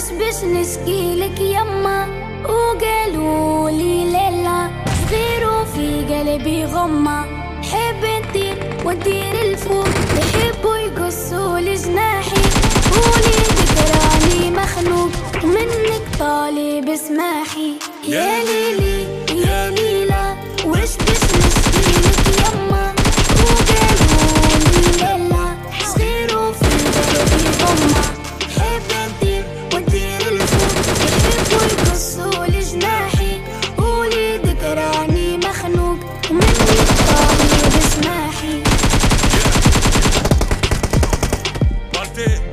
بس بس نسقيلك يما وقالوا لي ليلى صغير في قلبي غمة حب نطير وندير الفوق يحبوا يقصوا لجناحي قولي ذكراني مخنوق منك طالب اسماحي يا ليلي it.